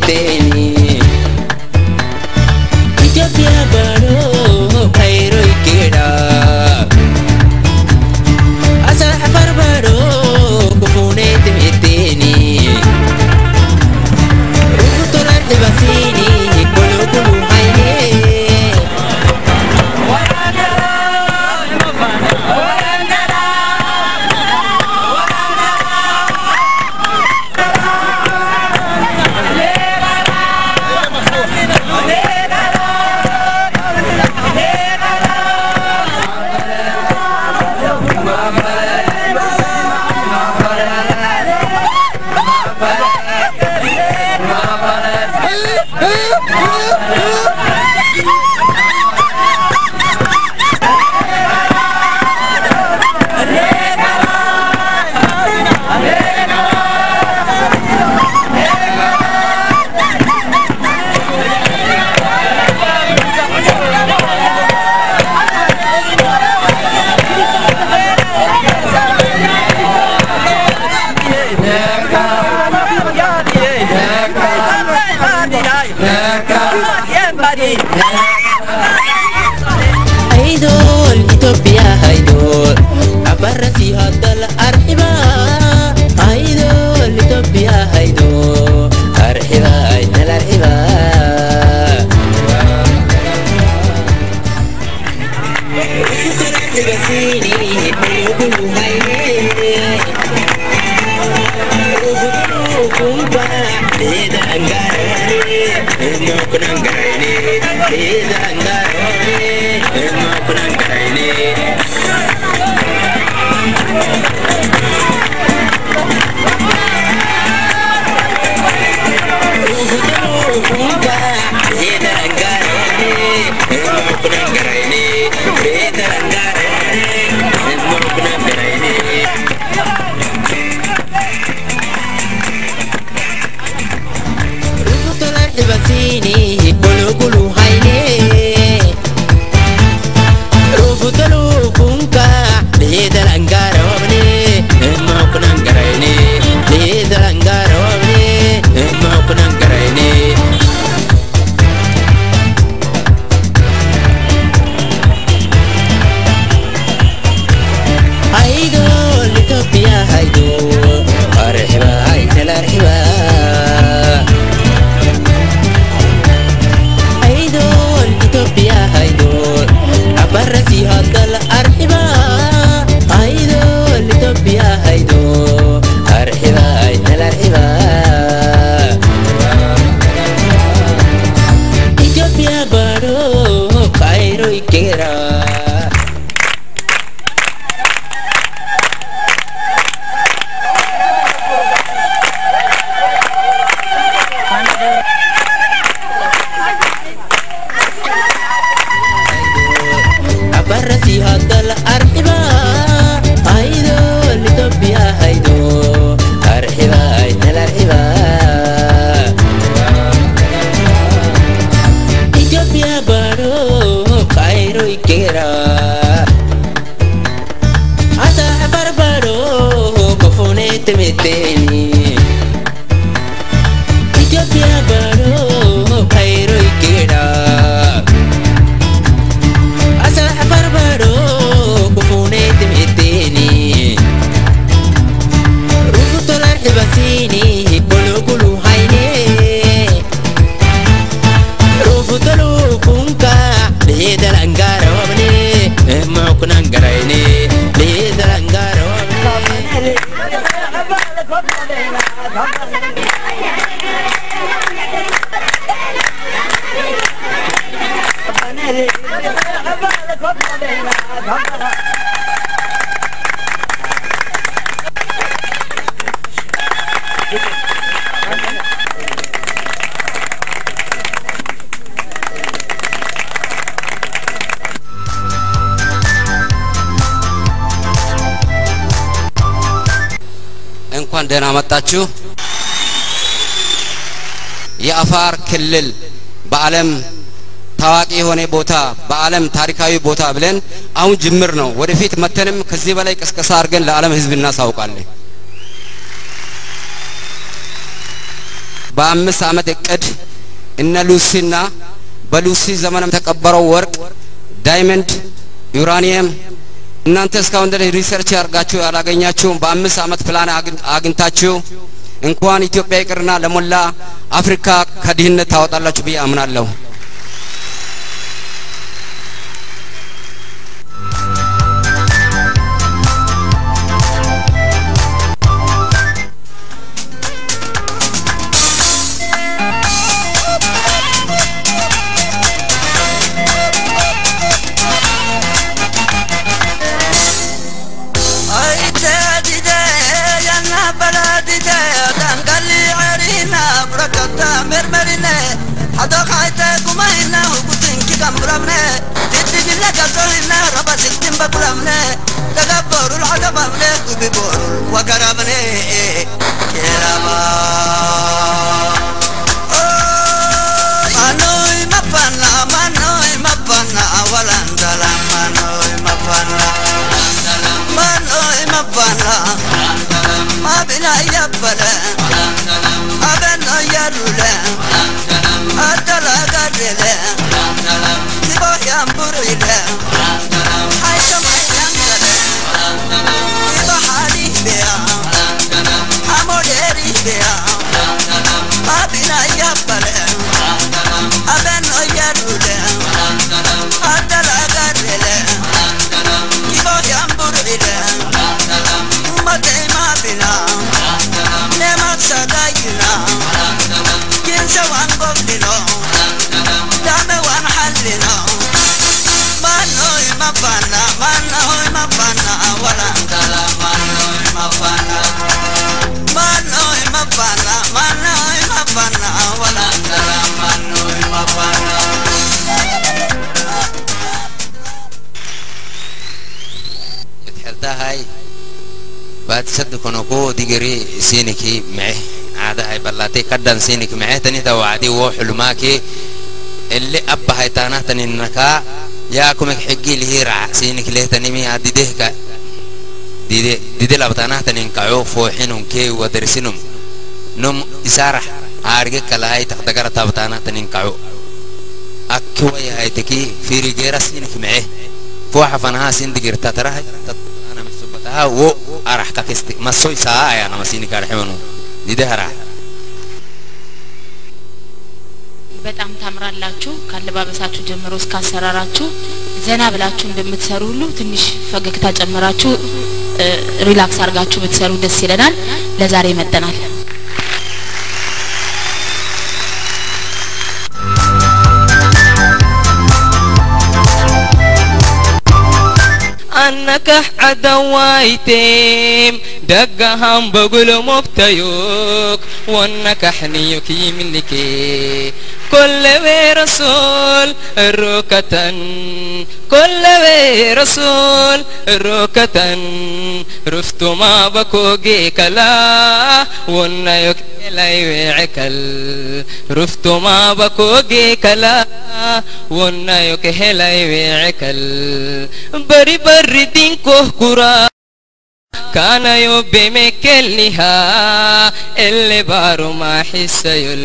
tenis. ደህና መጣችሁ። የአፋር ክልል በዓለም ታዋቂ የሆነ ቦታ በዓለም ታሪካዊ ቦታ ብለን አሁን ጅምር ነው። ወደፊት መተንም ከዚህ በላይ ቅስቀሳ አድርገን ለዓለም ሕዝብ እናሳውቃለን። በአምስት ዓመት እቅድ እነ ሉሲና በሉሲ ዘመን የተቀበረው ወርቅ፣ ዳይመንድ፣ ዩራኒየም እናንተ እስካሁን ድረስ ሪሰርች ያርጋችሁ ያላገኛችሁም በአምስት ዓመት ፕላን አግኝ- አግኝታችሁ እንኳን ኢትዮጵያ ይቅርና ለሞላ አፍሪካ ከድህነት ታወጣላችሁ ብዬ አምናለሁ። ببر وقربني كلاما منوي مبنى منوي مبنى أولا دلم منوي مبنى منوي مبنى أبنا يبلا أبنا يرولا أدلا قدلا تبا ينبريلا بلاتي كدن سينك معه تاني تو عادي وحلماكي اللي أبا هاي تانا تاني نكا ياكم حقي هي رع سينك ليه تاني مي عادي دهك ديدي ديدي لابتانا تاني نكاعو فوحينهم كي ودرسينهم نم إسارح عارجك كلا هاي تقدر تابتانا تاني نكاعو أكوي هاي تكي في رجيرا سينك معه فوحة فنها سند جرتا ترى أنا مسبتها و أرح كاكستي ما سوي ساعة أنا مسيني كارحمنو دي ده راح በጣም ታምራላችሁ። ካለባበሳችሁ ጀምሮ እስከ አሰራራችሁ ዘና ብላችሁ እንደምትሰሩ ሁሉ ትንሽ ፈገግታ ጨምራችሁ ሪላክስ አድርጋችሁ ብትሰሩ ደስ ይለናል። ለዛሬ መጠናል። annaka cadawayteem daggahan ونكحني كي منكي كل رسول ركة كل رسول ركة رفت ما بكوكي كلا ون يكلي ويعكل رفت ما بكوكي كلا ون يكلي ويعكل بري بري دين كوكورا baro ma hissayol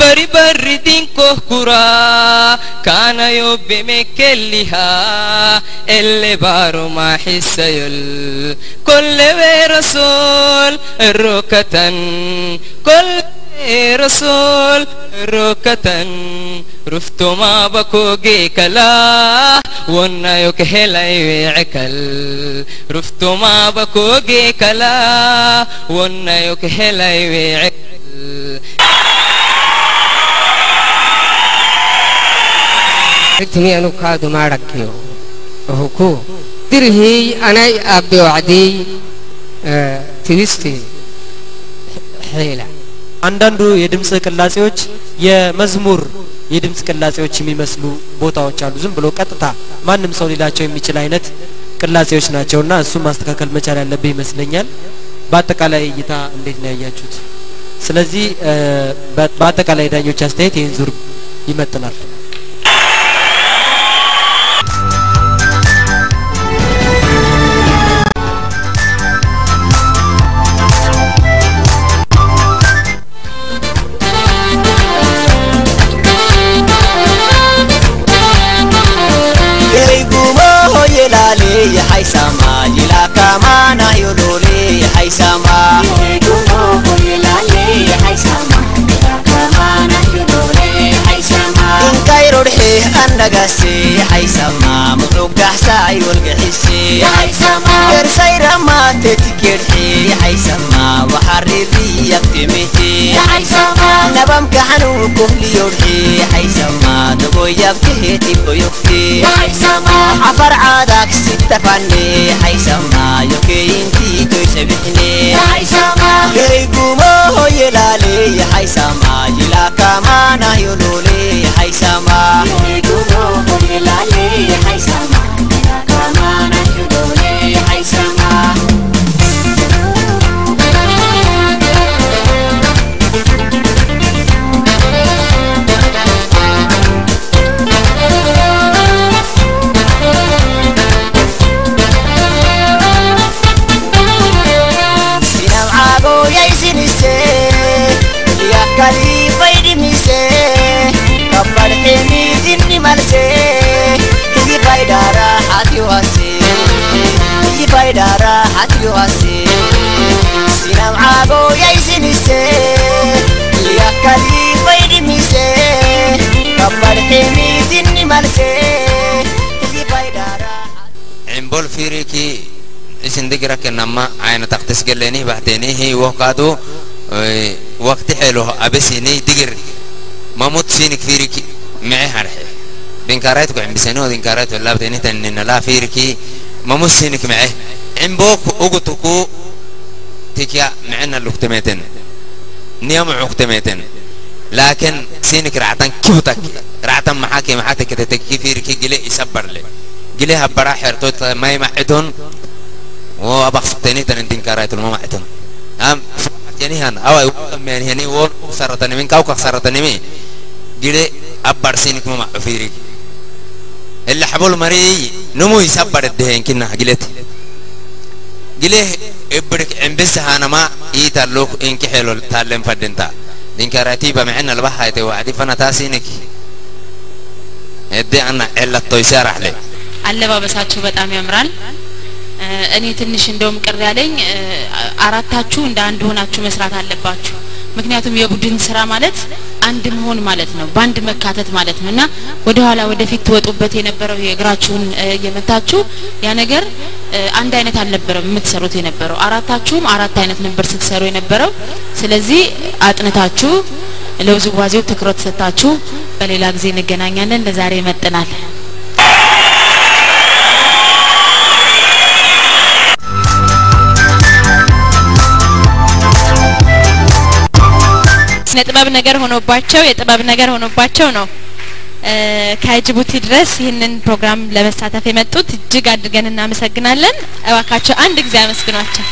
bari bari dinkoh kura kana yobbe mekelniha elle baro ma hissayol kolle we rasul rokatan kolle رسول ركتا رفتما بكوغي كلا ونا يكهلا يعكل. رفتما بكوغي كلا ونا يكهلا يعكل. ركتني أنو كادو ما ركيو وهكو درهي أنا أبي وعدي آه تنستي حيلة አንዳንዱ የድምፅ ቅላጼዎች የመዝሙር የድምፅ ቅላጼዎች የሚመስሉ ቦታዎች አሉ። ዝም ብሎ ቀጥታ ማንም ሰው ሊላቸው የሚችል አይነት ቅላጼዎች ናቸውና እሱን ማስተካከል መቻል ያለብህ ይመስለኛል። በአጠቃላይ እይታ እንዴት ነው ያያችሁት? ስለዚህ በአጠቃላይ ዳኞች አስተያየት ይህን ዙር ይመጥናል። annagase yahaisama muxugdaxsa yolgaxise yersayramaate tikedhe yahaisama waxariri yabtemehe nabamkaxanu kohliyorhe yahaisama dogoyabtehe tiboyokte عفر عادك ستة فني حيسما يوكينتي تويسبحني يريقومو هو يلالي حيسما يلا كمانا يلولي حيسما sinam عمبول فيريكي اسن دقرك انما عين تقتس قلني بعديني هي وقادو وقت حلو ابسيني دقر ما موت سينك فيريكي معي هرحي دينكارات كو عمبسانو دينكارات ولا بتني تنن لا فيركي ما مسينك معه عمبوك اوغتكو تيكيا معنا لوكتميتن نيام عقتميتن لكن سينك رعتن كيوتك رعتن محاكي محاتك تتكي فيركي جلي يسبر لي جلي هبرا حرتوت ما يمحدون وابخ تاني تن دينكارات ما معتن am janihan awa men hani won saratani min kawka saratani mi gide abbar sin kuma ma firi illa habul mari numu isabbar dehen kinna gilet gile ibrik embis hanama ita lok inki helo talem fadenta din karati ba ma'ana albaha te wa'di fana tasinik edde anna illa toysarah le አለባበሳችሁ በጣም ያምራል። እኔ ትንሽ እንደውም ቅር ያለኝ አራታችሁ እንደ አንድ ሆናችሁ መስራት አለባችሁ። ምክንያቱም የቡድን ስራ ማለት አንድ መሆን ማለት ነው በአንድ መካተት ማለት ነው። እና ወደ ኋላ ወደፊት ትወጡበት የነበረው የእግራችሁን እየመታችሁ ያ ነገር አንድ አይነት አልነበረም የምትሰሩት የነበረው። አራታችሁም አራት አይነት ነበር ስትሰሩ የነበረው። ስለዚህ አጥንታችሁ ለውዝዋዜው ትኩረት ሰጥታችሁ በሌላ ጊዜ እንገናኛለን። ለዛሬ ይመጥናል የስነ ጥበብ ነገር ሆኖባቸው የጥበብ ነገር ሆኖባቸው ነው ከጅቡቲ ድረስ ይህንን ፕሮግራም ለመሳተፍ የመጡት እጅግ አድርገን እናመሰግናለን። እባካቸው አንድ ጊዜ አመስግኗቸው።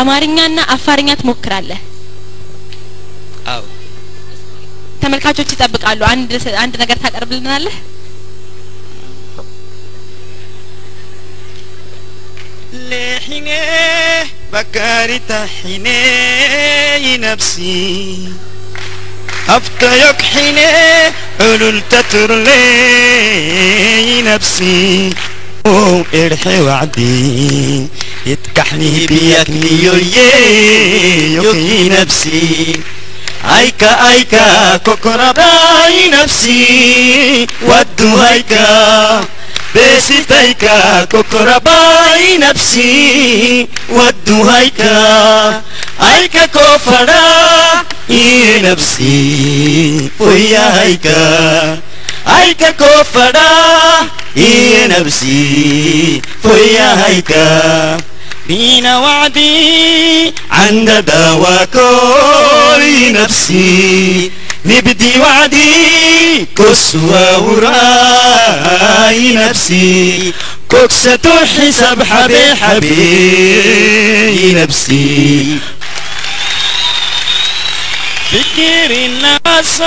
አማርኛና አፋርኛ ትሞክራለህ? አዎ። ተመልካቾች ይጠብቃሉ። አንድ አንድ ነገር ታቀርብልናለህ? ለሂኔ بكاري تحني نفسي. أفتيك حيني علول تترلي نفسي. أو إرحي وعدي يتكحني بيك نيوري يوكي نفسي. أيكا أيكا كوكرباي نفسي ودو أيكا بيسيتيكا كوكرباي نفسي ودو هيكا أيكا كوفرا إي نفسي ويا هيكا أيكا كوفرا إي نفسي ويا هيكا دين وعدي عند دواكوري نفسي نبدي وعدي كسوة ورأي نفسي. كوكسة الحساب حبي حبي نفسي. فكر الناس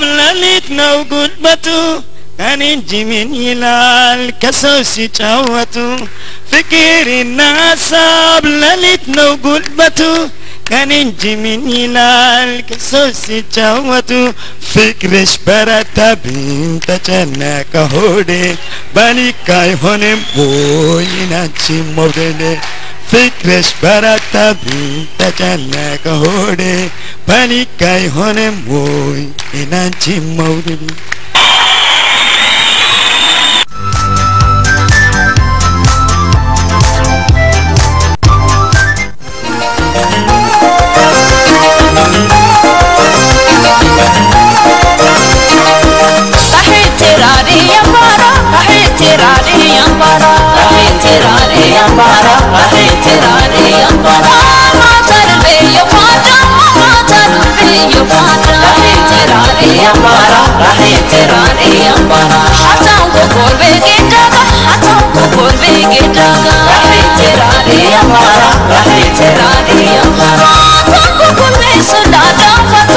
لليتنا وقلبته كان يجي من يلال كسوس يتعوتوا فكر الناس لليتنا وقلبته كان يجي من يلال كسوس يتعوتوا فكرش برتا بنت جنك هودي باليكاي هونم بويناتشي مودني فكرش برتا بنت جنك هودي باليكاي هونم بويناتشي مودني तेरा रे अम्बारा अरे तेरा रे अम्बारा अरे तेरा रे अम्बारा माचर बे यो पाजा माचर बे रे अम्बारा अरे तेरा रे अम्बारा आचाओ गेटा का को बोल अरे तेरा रे अम्बारा अरे तेरा रे अम्बारा सुना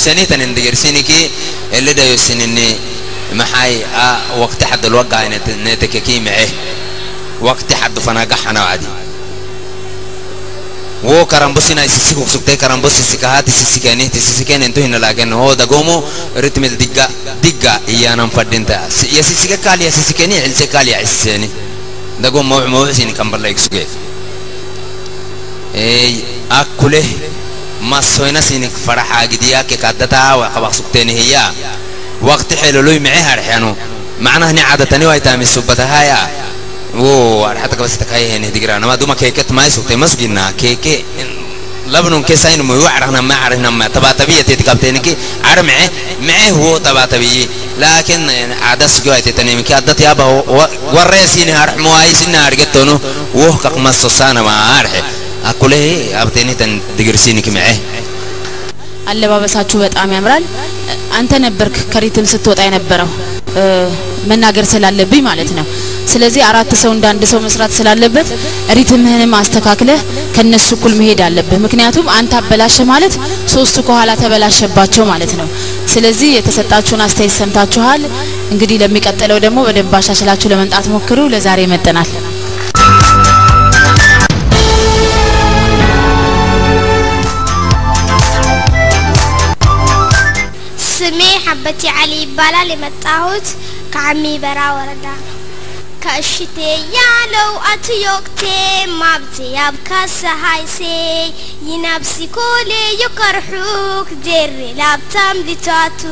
dayusani tan indigersini ki اللي dayusinini maxay a waqti xad alwaga neteke ki mace waqti xad fanagaxana wadi wo karambosina isisiku sugtay karambosi sikahati sisikani tisisikani intu hina lakin ho dagomo ritmil digga digga iyanan fadinta ya sisika kali ya sisikani ilse kali ya iseni dagom mawc mawcsini kambala iksuge ey akule masoyna sini faraxa gidiyake kadata wa qabaq sugteni hiya. Waqti xeloloy mace harxenu macnaha ni cadatani way taami subatahaya wo حتى كبس تكاي هنا دقيقة أنا ما دوما كيكة ما يسوق تمس جينا كيكة لبنون كيساين مو يعرفنا ما عرفنا ما تبع تبيه تتكابتين كي عرف معه معه هو تبع تبيه لكن عادة سجوا تتنيم كي عادة يابا ورئيسين عرف موايسين عرقتونه وه كقمص صانا ما عرف አኩሌ አብቴኒ ተን ድግርሲኒክ ምዐ አለባበሳችሁ በጣም ያምራል። አንተ ነበርክ ከሪትም ስትወጣ የነበረው መናገር ስላለብኝ ማለት ነው። ስለዚህ አራት ሰው እንደ አንድ ሰው መስራት ስላለበት ሪትምህንም አስተካክለህ ከነሱ እኩል መሄድ አለብህ። ምክንያቱም አንተ አበላሸ ማለት ሶስቱ ከኋላ ተበላሸባቸው ማለት ነው። ስለዚህ የተሰጣችሁን አስተያየት ሰምታችኋል። እንግዲህ ለሚቀጥለው ደግሞ በደንብ አሻሽላችሁ ለመምጣት ሞክሩ። ለዛሬ ይመጠናል። ስሜ ሀበቲ አሊ ይባላል። የመጣሁት ከአሚ በራ ወረዳ ነው። ከእሽቴ ያለው አትዮክቴ ማብቴ ያብካሰ ሃይሴ ይናብሲ ኮሌ የከርሑክ ዴሬ ላብታም ሊቷቱ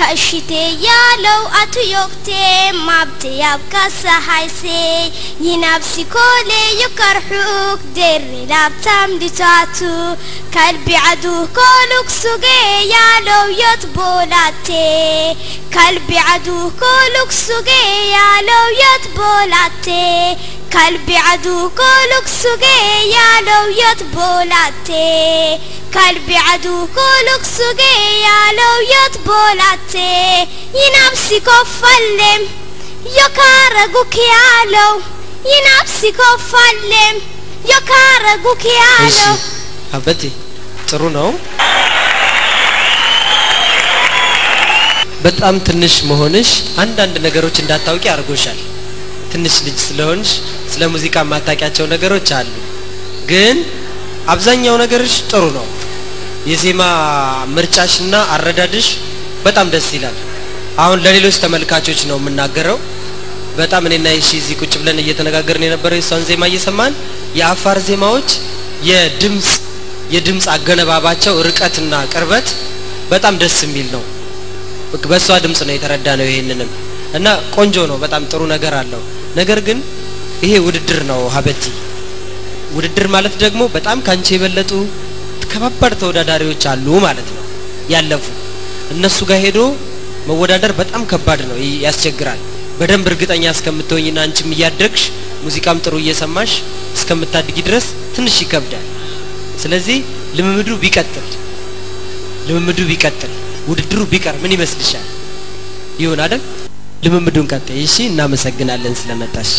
كأشتي يا لو أتيوكتي ما بتياب كسحايسي ينابسي كولي يكرحوك دير لابتام دتاتو كلبي عدو كولوك سوغي يا لو يطبولاتي كلبي عدو كولوك سوغي يا لو يطبولاتي كلبي عدو كولوك سوغي يا لو يطبولاتي ኮሉክ ሱጌ ያለው የት ቦላቴ ይናብሲ ኮፋሌም yokaaraguk yaalow ይናብሲ ኮፋሌም yokaaraguk እሺ yaalow አበቴ ጥሩ ነው። በጣም ትንሽ መሆንሽ አንዳንድ ነገሮች እንዳታውቂ አድርጎሻል። ትንሽ ልጅ ስለሆንሽ ስለ ሙዚቃ የማታውቂያቸው ነገሮች አሉ። ግን አብዛኛው ነገርሽ ጥሩ ነው። የዜማ ምርጫሽና አረዳድሽ በጣም ደስ ይላል። አሁን ለሌሎች ተመልካቾች ነው የምናገረው። በጣም እኔና ይሺ እዚህ ቁጭ ብለን እየተነጋገርን የነበረው የሷን ዜማ እየሰማን የአፋር ዜማዎች የድምፅ የድምፅ አገነባባቸው ርቀትና ቅርበት በጣም ደስ የሚል ነው። በሷ ድምፅ ነው የተረዳ ነው ይሄንንም እና ቆንጆ ነው። በጣም ጥሩ ነገር አለው። ነገር ግን ይሄ ውድድር ነው ሀበቲ። ውድድር ማለት ደግሞ በጣም ካንቺ የበለጡ ከባባድ ተወዳዳሪዎች አሉ ማለት ነው ያለፉ። እነሱ ጋር ሄዶ መወዳደር በጣም ከባድ ነው፣ ያስቸግራል። በደንብ እርግጠኛ እስከምትሆኝና አንቺም እያደግሽ ሙዚቃም ጥሩ እየሰማሽ እስከምታድጊ ድረስ ትንሽ ይከብዳል። ስለዚህ ልምምዱ ቢቀጥል ልምምዱ ቢቀጥል ውድድሩ ቢቀር ምን ይመስልሻል? ይሁን አይደል? ልምምዱን ቀጥይ። እሺ፣ እናመሰግናለን ስለመጣሽ።